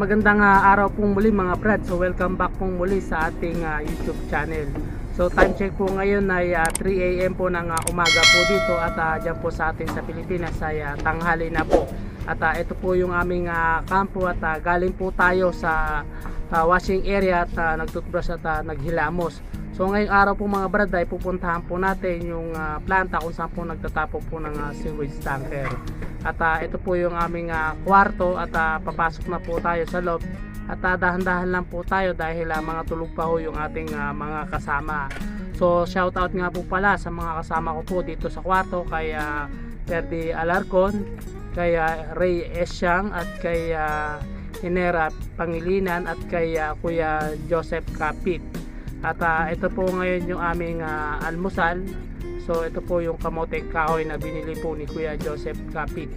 magandang ah, araw pong muli mga brad. So welcome back pong muli sa ating ah, YouTube channel. So time check po ngayon ay ah, 3 AM po ng ah, umaga po dito at uh, dyan po sa atin sa Pilipinas ay ah, tanghali na po. At ah, ito po yung aming ah, kampo at ah, galing po tayo sa ah, washing area at uh, nagtutbrush at ah, naghilamos. So ngayong araw po mga brad ay pupuntahan po natin yung ah, planta kung saan po nagtatapo po ng ah, sewage tanker. At ah, ito po yung aming ah, kwarto at ah, papasok na po tayo sa loob. At ah, dahan-dahan lang po tayo dahil ah, mga tulog pa ho yung ating ah, mga kasama. So shout out nga po pala sa mga kasama ko po dito sa kwarto kay ah, Ferdi Alarcon, kay ah, Ray Esyang at kay ah, Hinera Pangilinan at kay ah, Kuya Joseph Kapit. At ah, ito po ngayon yung aming ah, almusal. So ito po yung kamote kahoy na binili po ni Kuya Joseph Kapit.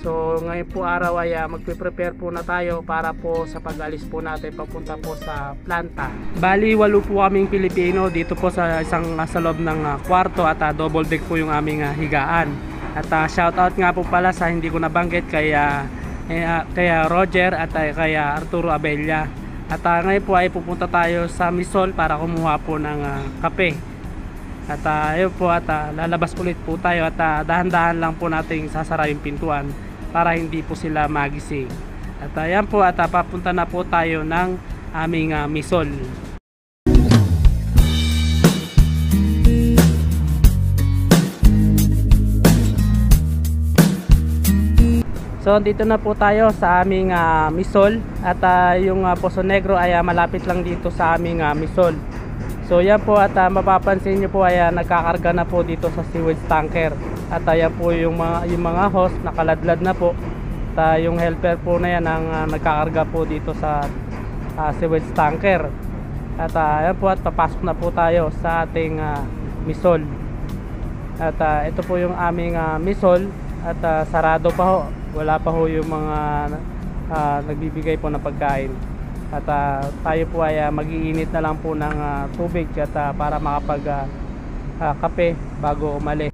So ngayon po araw ay ah, magpe-prepare po na tayo para po sa pag-alis po natin papunta po sa planta. Bali walo po kaming Pilipino dito po sa isang ah, sa loob ng ah, kwarto at ah, double deck po yung aming ah, higaan. At ah, shout out nga po pala sa hindi ko nabanggit kay ah, eh, kay Roger at ah, kay Arturo Abella. At ah, ngayon po ay pupunta tayo sa Misol para kumuha po ng ah, kape. At uh, ayun po at ah, lalabas ulit po tayo at ah, dahan-dahan lang po nating sasara yung pintuan para hindi po sila magising. At ayan po at ah, papunta na po tayo ng aming ah, misol. So dito na po tayo sa aming ah, misol at ah, yung ah, Poso Negro ay ah, malapit lang dito sa aming ah, misol. So yan po at ah, mapapansin nyo po ay ah, nagkakarga na po dito sa sewage tanker. At ayan po yung mga, yung mga hose nakaladlad na po. At ah, yung helper po na yan ang ah, nagkakarga po dito sa ah, sewage tanker. At ah, ayan po at papasok na po tayo sa ating ah, misol. At ah, ito po yung aming ah, misol at ah, sarado pa ho. Wala pa ho yung mga ah, nagbibigay po ng pagkain. At ah, tayo po ay ah, mag-iinit na lang po ng ah, tubig at ah, para makapag ah, ah, kape bago umalis.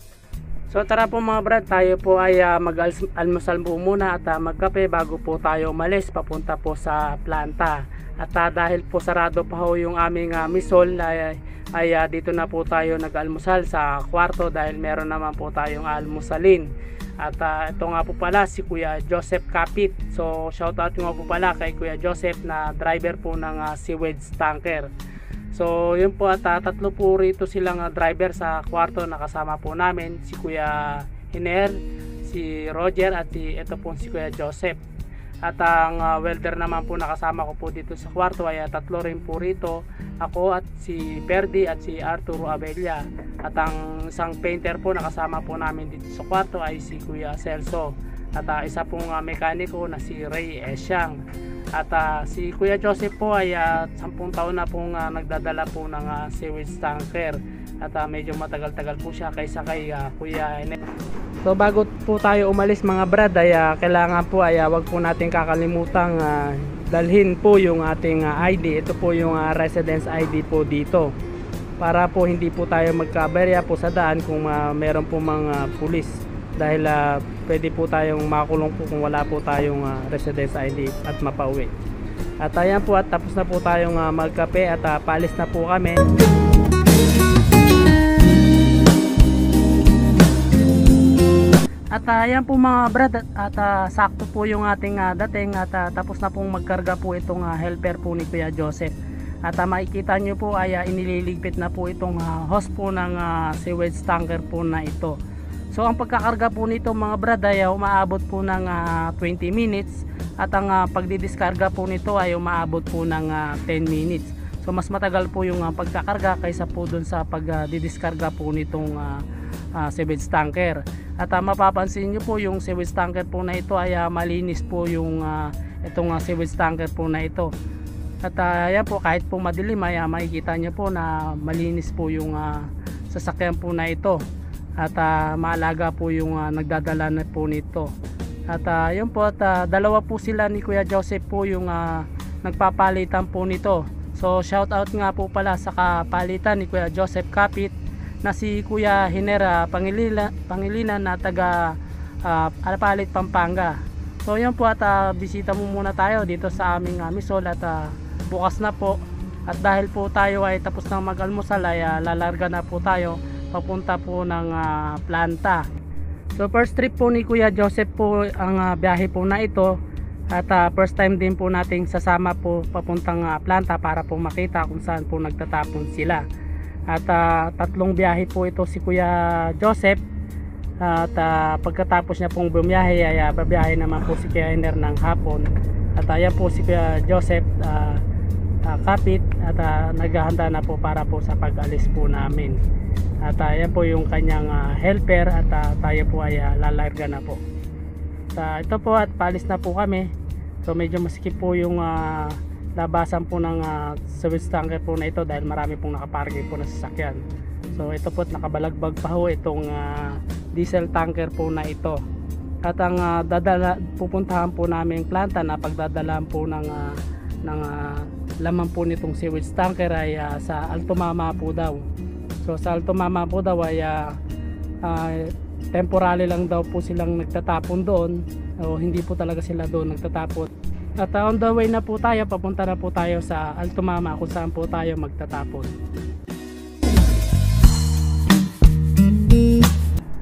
So tara po mga brad, tayo po ay ah, mag-almusal po muna at ah, magkape bago po tayo umalis papunta po sa planta. At ah, dahil po sarado pa ho yung aming ah, misol ay, ay ah, dito na po tayo nag-almusal sa kwarto dahil meron naman po tayong almusalin. At ah, ito nga po pala si Kuya Joseph Kapit. So shout out nga po pala kay Kuya Joseph na driver po ng ah, sewage tanker. So yun po at ah, tatlo po rito silang ah, driver sa kwarto na kasama po namin si Kuya Hiner, si Roger at si ito po si Kuya Joseph. At ang ah, welder naman po nakasama ko po dito sa kwarto ay ah, tatlo rin po rito. Ako at si Perdi at si Arturo Abella. At ang isang painter po nakasama po namin dito sa kwarto ay si Kuya Celso. At ah, isa pong ah, mekaniko na si Ray Esyang. At ah, si Kuya Joseph po ay ah, 10 taon na pong ah, nagdadala po ng ah, sewage tanker. At ah, medyo matagal-tagal po siya kaysa kay ah, Kuya Ene. So bago po tayo umalis mga brad ay ah, kailangan po ay ah, wag po natin kakalimutang ah, dalhin po yung ating ah, ID. Ito po yung ah, residence ID po dito. Para po hindi po tayo magkaberya po sa daan kung ah, meron po mga pulis. Dahil ah, pwede po tayong makulong po kung wala po tayong ah, residence ID at mapauwi. At ayan po at tapos na po tayong ah, magkape at ah, paalis na po kami. At uh, yan po mga brad at, ah, sakto po yung ating ah, dating at ah, tapos na pong magkarga po itong ah, helper po ni Kuya Joseph. At ah, makikita nyo po ay ah, inililigpit na po itong ah, hose po ng ah, sewage tanker po na ito. So ang pagkakarga po nito mga brad ay ah, umaabot po ng ah, 20 minutes at ang ah, pagdidiskarga po nito ay umaabot po ng ah, 10 minutes. So mas matagal po yung ah, pagkakarga kaysa po dun sa pagdidiskarga po nitong ah, ah, sewage tanker. At ah, mapapansin nyo po yung sewage tanker po na ito ay ah, malinis po yung ah, itong ah, sewage tanker po na ito. At ah, yan po kahit po madilim ay ah, makikita nyo po na malinis po yung ah, sasakyan po na ito. At ah, maalaga po yung ah, nagdadala na po nito. At ah, yun po at ah, dalawa po sila ni Kuya Joseph po yung ah, nagpapalitan po nito. So shout out nga po pala sa kapalitan ni Kuya Joseph Kapit na si Kuya Hinera Pangilinan, Pangilinan na taga uh, Alapalit, Pampanga. So yan po at uh, bisita mo muna tayo dito sa aming uh, misol at uh, bukas na po. At dahil po tayo ay tapos na mag-almusal ay uh, lalarga na po tayo papunta po ng uh, planta. So first trip po ni Kuya Joseph po ang uh, biyahe po na ito at uh, first time din po nating sasama po papuntang uh, planta para po makita kung saan po nagtatapon sila. At uh, tatlong biyahe po ito si Kuya Joseph. At uh, pagkatapos niya pong bumiyahe ay uh, babiyahe naman po si Kuya Iner ng hapon. At ayan po si Kuya Joseph uh, uh, kapit. At uh, naghahanda na po para po sa pag-alis po namin. At ayan po yung kanyang uh, helper. At uh, tayo po ay uh, lalarga na po. At, uh, ito po at palis na po kami. So medyo masikip po yung uh, labasan po ng uh, service tanker po na ito dahil marami pong nakaparking po na sasakyan. So ito po nakabalagbag pa ho itong uh, diesel tanker po na ito. At ang uh, dadala, pupuntahan po namin planta na pagdadalaan po ng, uh, ng uh, laman po nitong sewage tanker ay uh, sa Alto Mama po daw. So sa Alto Mama po daw ay uh, uh, temporary lang daw po silang nagtatapon doon o hindi po talaga sila doon nagtatapon at uh, on the way na po tayo papunta na po tayo sa Alto Mama kung saan po tayo magtatapon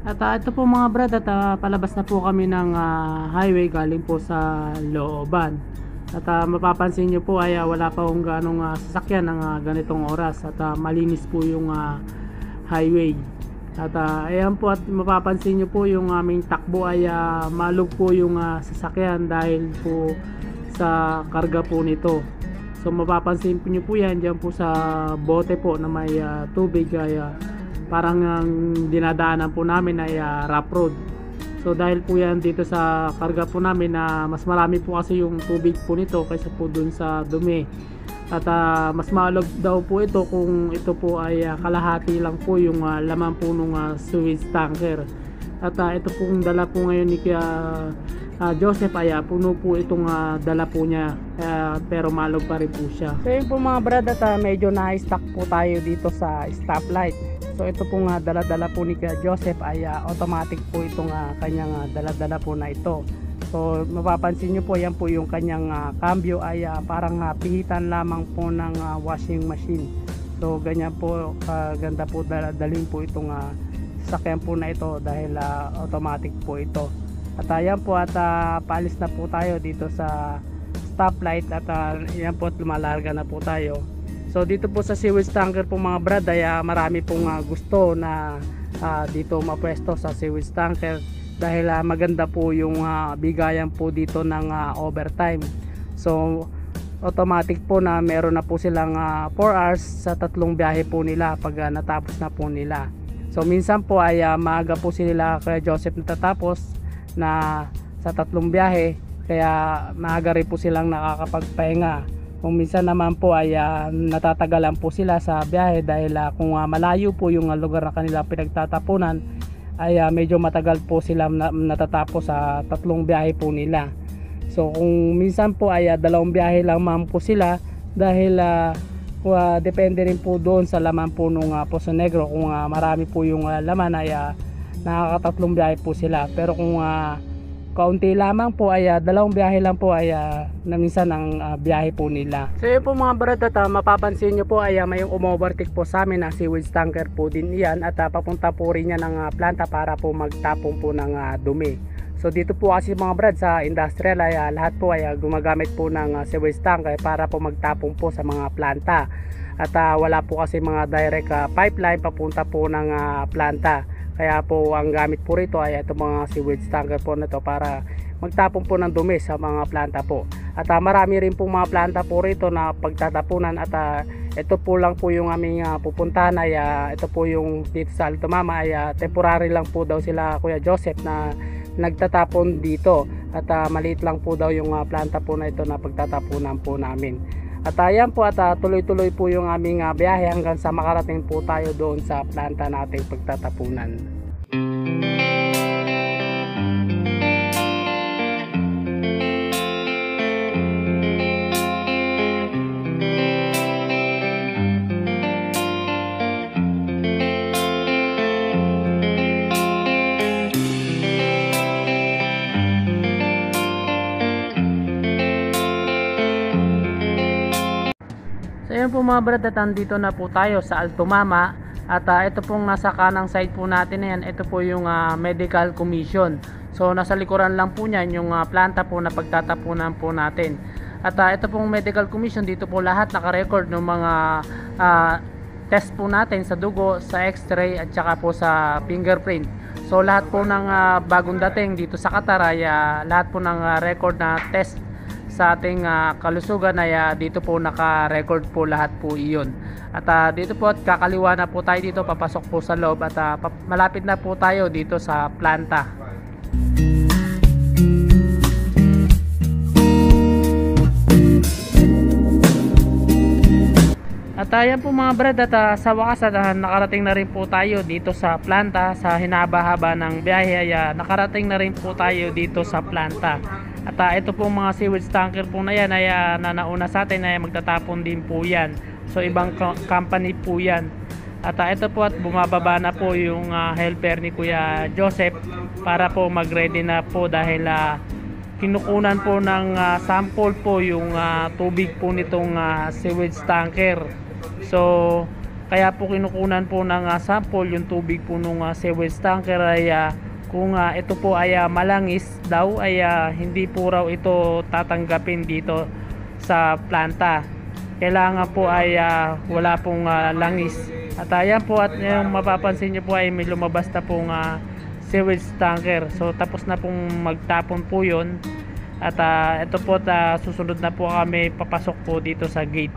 At uh, ito po mga brad at uh, palabas na po kami ng uh, highway galing po sa looban. At uh, mapapansin nyo po ay uh, wala pa kong ganong uh, sasakyan ng uh, ganitong oras at uh, malinis po yung uh, highway. At uh, ayan po at mapapansin nyo po yung aming takbo ay uh, malug po yung uh, sasakyan dahil po sa karga po nito. So mapapansin po nyo po yan dyan po sa bote po na may uh, tubig ay uh, parang ang dinadaanan po namin ay uh, rough road. So dahil po yan dito sa karga po namin na uh, mas marami po kasi yung tubig po nito kaysa po dun sa dumi. At uh, mas maalog daw po ito kung ito po ay uh, kalahati lang po yung uh, laman po ng uh, sewage tanker. At uh, ito pong dala po ngayon ni Kuya uh, Joseph ay uh, puno po itong uh, dala po niya uh, pero malog pa rin po siya so yun po mga brad at uh, medyo na-stuck po tayo dito sa stoplight So ito pong uh, dala-dala po ni Joseph ay uh, automatic po itong uh, kanyang uh, dala-dala po na ito. So mapapansin nyo po yan po yung kanyang uh, cambio ay uh, parang uh, pihitan lamang po ng uh, washing machine. So ganyan po uh, ganda po dalin po itong uh, sasakyan po na ito dahil uh, automatic po ito. At ayan uh, po at uh, paalis na po tayo dito sa stoplight at uh, yan po at lumalarga na po tayo So dito po sa sewage tanker po mga brad ay uh, marami pong uh, gusto na uh, dito mapwesto sa sewage tanker dahil uh, maganda po yung uh, bigayan po dito ng uh, overtime. So automatic po na meron na po silang 4 uh, hours sa tatlong biyahe po nila pag uh, natapos na po nila. So minsan po ay uh, maaga po sila kaya Joseph natatapos na sa tatlong biyahe kaya maaga rin po silang nakakapagpahinga. Kung minsan naman po ay uh, natatagalan po sila sa biyahe dahil uh, kung uh, malayo po yung uh, lugar na kanilang pinagtatapunan ay uh, medyo matagal po sila na, natatapos sa tatlong biyahe po nila. So kung minsan po ay uh, dalawang biyahe lang man po sila dahil uh, uh, depende rin po doon sa laman po nung uh, Poso Negro. Kung uh, marami po yung uh, laman ay uh, nakakatatlong biyahe po sila. Pero kung uh, kaunti lamang po ay uh, dalawang biyahe lang po ay uh, na minsan ang uh, biyahe po nila. So yun po mga brad at uh, mapapansin nyo po ay uh, may umovertake po sa amin na sewage tanker po din yan. At uh, papunta po rin yan ng uh, planta para po magtapong po ng uh, dumi. So dito po kasi mga brad sa industrial ay uh, lahat po ay uh, gumagamit po ng uh, sewage tanker para po magtapong po sa mga planta. At uh, wala po kasi mga direct uh, pipeline papunta po ng uh, planta kaya po ang gamit po rito ay itong mga sewage tanker po na to para magtapon po ng dumi sa mga planta po. At uh, marami rin po mga planta po rito na pagtatapunan at uh, ito po lang po yung aming uh, pupuntahan ay uh, ito po yung dito sa Alto Mama ay uh, temporary lang po daw sila Kuya Joseph na nagtatapon dito. At uh, maliit lang po daw yung uh, planta po na ito na pagtatapunan po namin at ayan po at uh, tuloy-tuloy po yung aming uh, biyahe hanggang sa makarating po tayo doon sa planta nating pagtatapunan. Po mga brad at andito na po tayo sa Altumama at ah, ito pong nasa kanang side po natin na yan ito po yung ah, medical commission. So nasa likuran lang po niyan yung ah, planta po na pagtatapunan po natin. At ah, ito pong medical commission dito po lahat nakarecord ng mga ah, test po natin sa dugo, sa x-ray at saka po sa fingerprint. So lahat po ng ah, bagong dating dito sa Qatar ay ah, lahat po ng ah, record na test sa ating ah, kalusugan ay ah, dito po naka-record po lahat po iyon. At ah, dito po at kakaliwa na po tayo dito papasok po sa loob at pap- malapit na po tayo dito sa planta. At ayan po mga brad at ah, sa wakas at ah, nakarating na rin po tayo dito sa planta sa hinaba-haba ng biyahe ay ah, nakarating na rin po tayo dito sa planta. At ah, ito po mga sewage tanker po na yan ay ah, na sa atin ay magtatapon din po yan. So ibang co- company po yan. At ah, ito po at bumababa na po yung ah, helper ni Kuya Joseph para po mag-ready na po dahil ah, kinukunan po ng ah, sample po yung ah, tubig po nitong ah, sewage tanker. So, kaya po kinukunan po ng ah, sample yung tubig po nung ah, sewage tanker ay ah, kung ah, ito po ay ah, malangis daw ay ah, hindi po raw ito tatanggapin dito sa planta. Kailangan po ay ah, wala pong ah, langis. At ayan po at yung mapapansin nyo po ay may lumabas na pong ah, sewage tanker. So tapos na pong magtapon po yun. At ah, ito po at ah, susunod na po kami papasok po dito sa gate.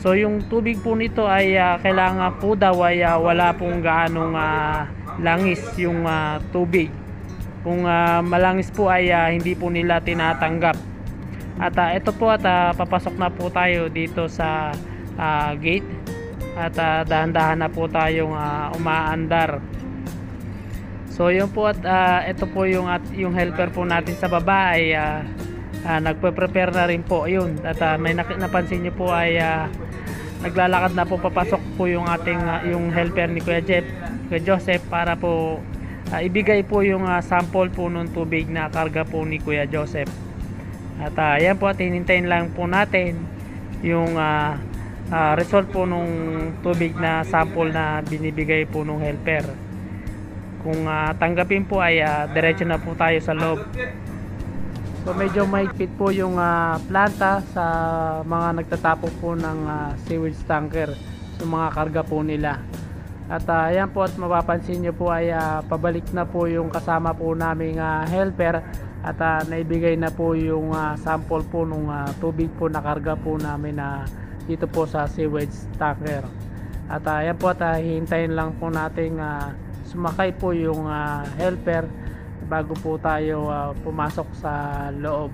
So yung tubig po nito ay ah, kailangan po daw ay ah, wala pong gaanong ah, langis yung ah, tubig. Kung ah, malangis po ay ah, hindi po nila tinatanggap. At ah, ito po at ah, papasok na po tayo dito sa ah, gate. At ah, dahan-dahan na po tayong ah, umaandar. So yun po at ah, ito po yung at yung helper po natin sa baba ay ah, ah, nagpe-prepare na rin po yun. At ah, may napansin niyo po ay ah, naglalakad na po papasok po yung ating ah, yung helper ni Kuya Jeff, Kuya Joseph para po ah, ibigay po yung ah, sample po ng tubig na karga po ni Kuya Joseph. At ah, yan po at hinintayin lang po natin yung ah, ah, result po nung tubig na sample na binibigay po nung helper. Kung ah, tanggapin po ay ah, diretso na po tayo sa loob. So medyo mahigpit po yung ah, planta sa mga nagtatapon po ng ah, sewage tanker sa mga karga po nila. At ah, yan po at mapapansin nyo po ay ah, pabalik na po yung kasama po naming ah, helper at ah, naibigay na po yung ah, sample po nung ah, tubig po na karga po namin na dito po sa sewage tanker. At ah, yan po at ah, hihintayin lang po nating ah, sumakay po yung ah, helper bago po tayo ah, pumasok sa loob.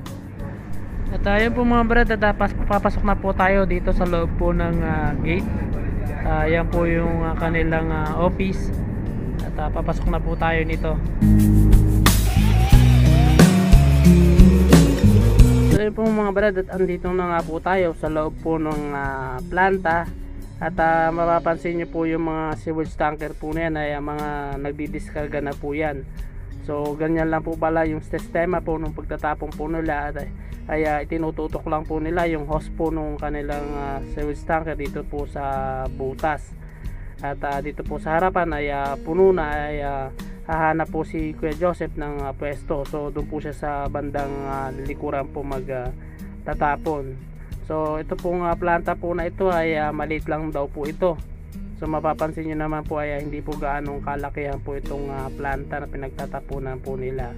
At ayun po mga brad, at pas- papasok na po tayo dito sa loob po ng ah, gate. Ah, yan po yung ah, kanilang ah, office. At ah, papasok na po tayo nito. So yun po mga brad, at andito na nga po tayo sa loob po ng ah, planta. At ah, mapapansin nyo po yung mga sewage tanker po na yan ay ah, mga nagdidiskarga na po yan. So ganyan lang po pala yung sistema po nung pagtatapon po nila at ay, ay ah, itinututok lang po nila yung hose po nung kanilang ah, sewage tanker dito po sa butas. At ah, dito po sa harapan ay ah, puno na ay ah, hahanap po si Kuya Joseph ng ah, pwesto. So doon po siya sa bandang ah, likuran po mag ah, tatapon. So ito pong ah, planta po na ito ay ah, maliit lang daw po ito. So mapapansin nyo naman po ay hindi po gaanong kalakihan po itong ah, planta na pinagtatapunan po nila.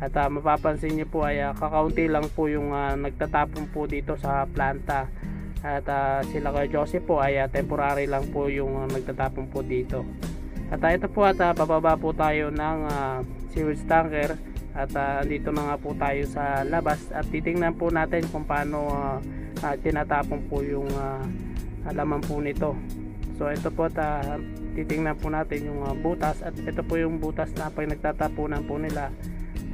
At ah, mapapansin nyo po ay ah, kakaunti lang po yung ah, nagtatapon po dito sa planta. At ah, sila kay Joseph po ay ah, temporary lang po yung ah, nagtatapon po dito. At ah, ito po at ah, bababa po tayo ng ah, sewage tanker at ah, dito na nga po tayo sa labas at titingnan po natin kung paano ah, ah, tinatapon po yung ah, halaman po nito. So ito po at ah, titingnan po natin yung ah, butas at ito po yung butas na pag nagtatapunan po nila.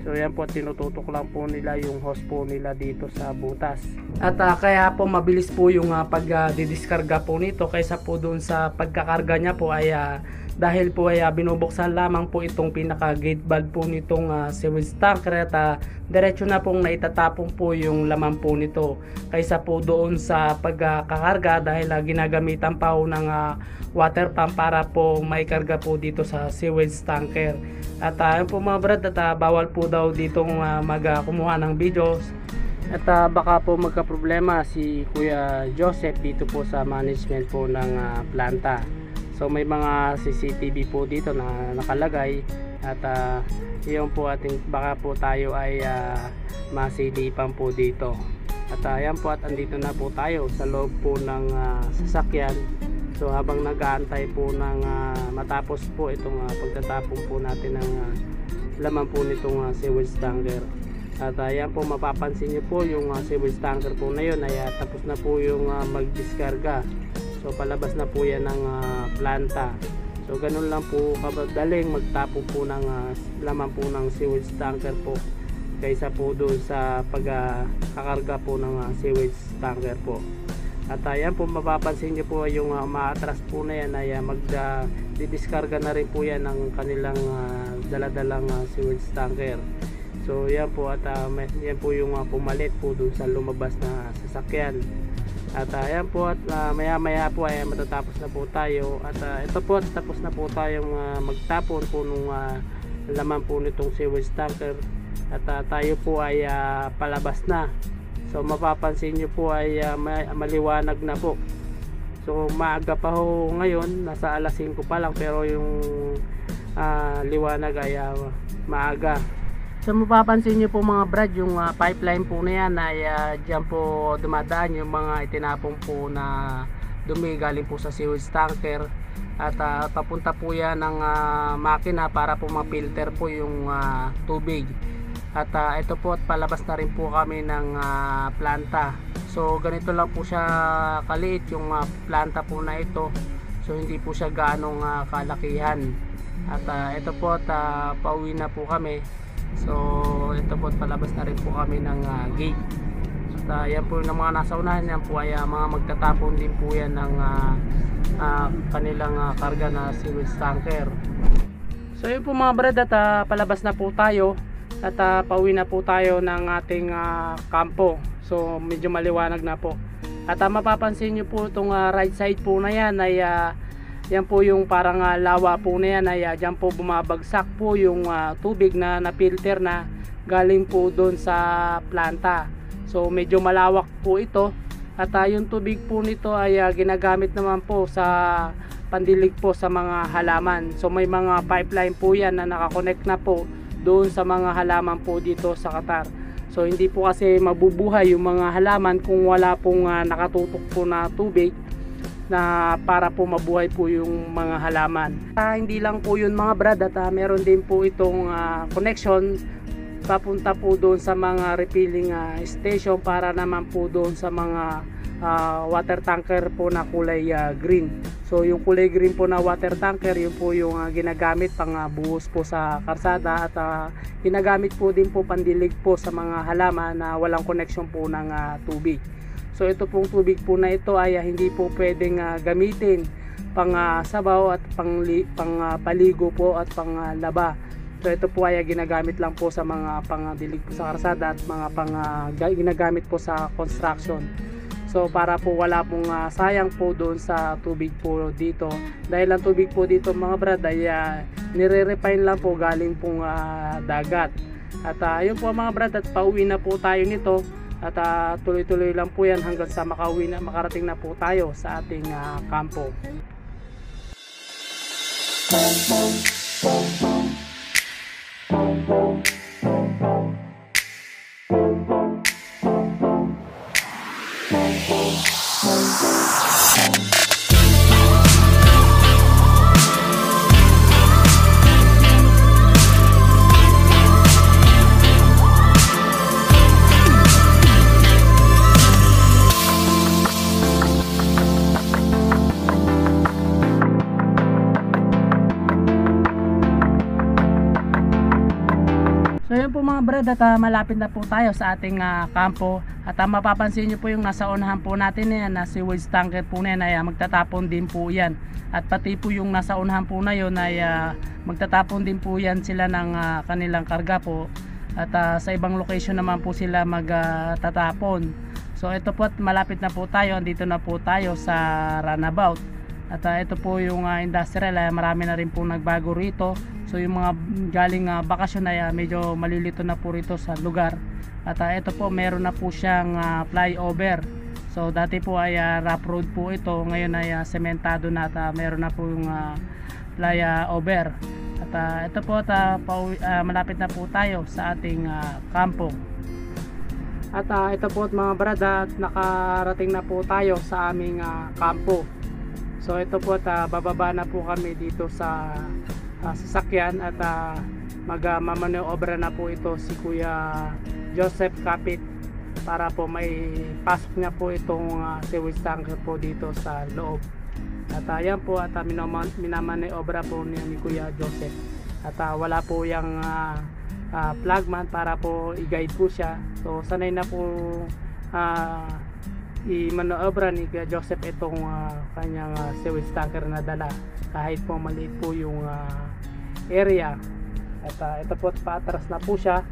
So yan po tinututok lang po nila yung hose po nila dito sa butas. At ah, kaya po mabilis po yung uh, pag-didiskarga po nito kaysa po doon sa pagkakarga niya po ay ah, dahil po ay uh, binubuksan lamang po itong pinaka gate valve po nitong uh, sewage tanker at uh, diretso na pong naitatapon po yung laman po nito. Kaysa po doon sa pagkakarga dahil uh, ginagamitan pa po ng uh, water pump para po maikarga po dito sa sewage tanker at uh, po mga brad at uh, bawal po daw ditong uh, magkumuha uh, ng videos. At uh, baka po magka-problema si Kuya Joseph dito po sa management po ng uh, planta So may mga CCTV po dito na nakalagay at uh, yun po ating baka po tayo ay uh, masilipan po dito. At uh, yan po at andito na po tayo sa loob po ng uh, sasakyan. So habang nag-aantay po ng uh, matapos po itong uh, pagtatapon po natin ng uh, laman po nitong uh, sewage tanker. At uh, yan po mapapansin niyo po yung uh, sewage tanker po na yun ay uh, tapos na po yung uh, magdiskarga So palabas na po yan ng uh, planta. So ganun lang po kabagaling magtapo po ng uh, laman po ng sewage tanker po kaysa po doon sa pagkakarga uh, po ng uh, sewage tanker po. At ayan po mapapansin niyo po yung uh, maatras po na yan ay uh, magda didiskarga na rin po yan ng kanilang uh, daladalang uh, sewage tanker. So yan po at uh, yan po yung uh, pumalit po doon sa lumabas na sasakyan. At uh, ayan po at uh, maya maya po ay matatapos na po tayo. At uh, ito po tapos na po tayong uh, magtapon po nung uh, laman po nitong sewage tanker at uh, tayo po ay uh, palabas na. So mapapansin nyo po ay uh, maliwanag na po. So maaga pa ho ngayon nasa alas 5 pa lang pero yung uh, liwanag ay uh, maaga So mapapansin nyo po mga brad yung uh, pipeline po na yan ay uh, dyan po dumadaan yung mga itinapong po na dumi galing po sa sewage tanker. At uh, papunta po yan ng uh, makina para po ma-filter po yung uh, tubig. At uh, ito po at palabas na rin po kami ng uh, planta. So ganito lang po siya kaliit yung uh, planta po na ito. So hindi po siya ganong uh, kalakihan. At uh, ito po at uh, pauwi na po kami so ito po palabas na rin po kami ng uh, gate. So uh, yan po ng mga nasa unahan. Yan po ay uh, mga magtatapon din po yan ng uh, uh, kanilang uh, karga na sewage tanker. So yun po mga brad at uh, palabas na po tayo. At uh, pauwi na po tayo ng ating uh, kampo. So medyo maliwanag na po. At uh, mapapansin nyo po itong uh, right side po na yan ay uh, yan po yung parang uh, lawa po na yan ay uh, dyan po bumabagsak po yung uh, tubig na na-filter na galing po doon sa planta. So medyo malawak po ito. At uh, yung tubig po nito ay uh, ginagamit naman po sa pandilig po sa mga halaman. So may mga pipeline po yan na nakakonect na po doon sa mga halaman po dito sa Qatar. So hindi po kasi mabubuhay yung mga halaman kung wala pong uh, nakatutok po na tubig na para po mabuhay po yung mga halaman. Uh, hindi lang po yun mga brad at uh, meron din po itong uh, connection papunta po doon sa mga refilling uh, station para naman po doon sa mga uh, water tanker po na kulay uh, green. So yung kulay green po na water tanker yun po yung uh, ginagamit pang uh, buhos po sa karsada at uh, ginagamit po din po pandilig po sa mga halaman na walang connection po ng uh, tubig. So ito pong tubig po na ito ay uh, hindi po pwedeng uh, gamitin pang uh, sabaw at pang, pang uh, paligo po at pang uh, laba. So ito po ay ginagamit lang po sa mga pangdilig sa karsada at mga pang uh, ginagamit po sa construction. So para po wala pong uh, sayang po doon sa tubig po dito. Dahil ang tubig po dito mga brad ay uh, nire-refine lang po galing pong uh, dagat. At uh, yun po mga brad at pauwi na po tayo nito at uh, tuloy-tuloy lang po yan hanggang sa makauwi na makarating na po tayo sa ating uh, kampo. Boom, boom, boom, boom. Brad at ah, malapit na po tayo sa ating ah, kampo. At ah, mapapansin nyo po yung nasa unahan po natin yan na si sewage tanker po na yan ay ah, magtatapon din po yan. At pati po yung nasa unahan po na yun ay ah, magtatapon din po yan sila ng ah, kanilang karga po. At ah, sa ibang location naman po sila magtatapon so ito po at malapit na po tayo andito na po tayo sa runabout at ah, ito po yung ah, industrial ay marami na rin po nagbago rito. So yung mga galing ah, bakasyon ay ah, medyo malilito na po rito sa lugar. At ah, ito po meron na po siyang ah, flyover. So dati po ay ah, rough road po ito. Ngayon ay ah, sementado na at ah, meron na po yung ah, flyover. At ah, ito po at ah, pauwi- ah, malapit na po tayo sa ating ah, kampo. At ah, ito po at mga brad at nakarating na po tayo sa aming ah, kampo So ito po at ah, bababa na po kami dito sa ah, sasakyan at uh, magmamanoobra na po ito si Kuya Joseph Kapit para po may pasok niya po itong uh, sewage tanker po dito sa loob. At uh, yan po at uh, minamanoobra po niya ni Kuya Joseph. At ah, wala po yung uh, uh, flagman para po i-guide po siya. So sanay na po ah, i-manoobra ni Kuya Joseph itong ah, kanyang ah, sewage tanker na dala kahit po maliit po yung ah, area. At ah, ito po patras na po siya.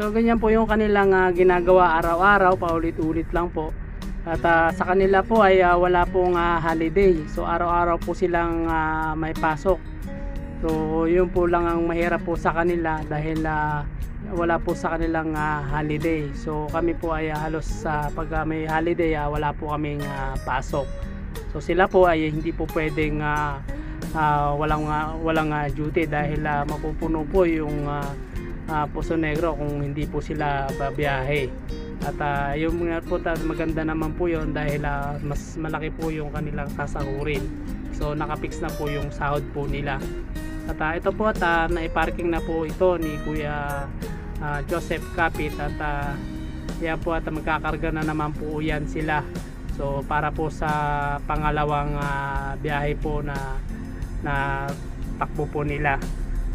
So ganyan po yung kanilang ah, ginagawa araw-araw paulit-ulit lang po. At ah, sa kanila po ay ah, wala pong ah, holiday. So araw-araw po silang ah, may pasok. So yun po lang ang mahirap po sa kanila dahil ah, wala po sa kanilang ah, holiday. So kami po ay ah, halos sa pag ah, may holiday ah, wala po kaming ah, pasok. So sila po ay hindi po pwedeng ah, ah, walang ah, walang ah, duty dahil ah, mapupuno po yung ah, ah, Puso Negro kung hindi po sila babiyahe. At ah, yung mga po maganda naman po yon dahil ah, mas malaki po yung kanilang sasahurin. So nakapix na po yung sahod po nila. At ah, ito po at ah, naiparking na po ito ni Kuya ah, Joseph Kapit at uh, yan po at magkakarga na naman po yan sila. So para po sa pangalawang ah, biyahe po na na takbo po nila.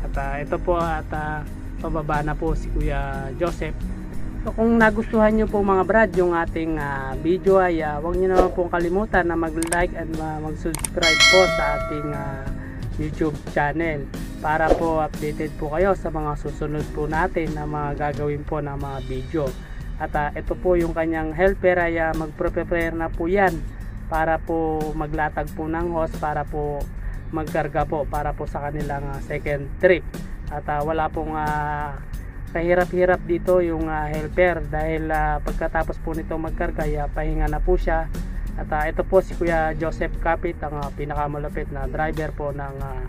At ah, ito po at ah, pababa na po si Kuya Joseph. So kung nagustuhan nyo po mga brad yung ating ah, video ay ah, huwag nyo naman pong kalimutan na mag-like and ah, mag-subscribe po sa ating ah, YouTube channel para po updated po kayo sa mga susunod po natin na mga gagawin po na mga video. At ah, ito po yung kanyang helper ay ah, mag-prepare na po yan para po maglatag po ng hose para po magkarga po para po sa kanilang ah, second trip. At ah, wala pong ah, kahirap-hirap dito yung ah, helper dahil ah, pagkatapos po nito magkarga ah, pahinga na po siya at ah, ito po si Kuya Joseph Kapit ang ah, pinakamalapit na driver po ng ah,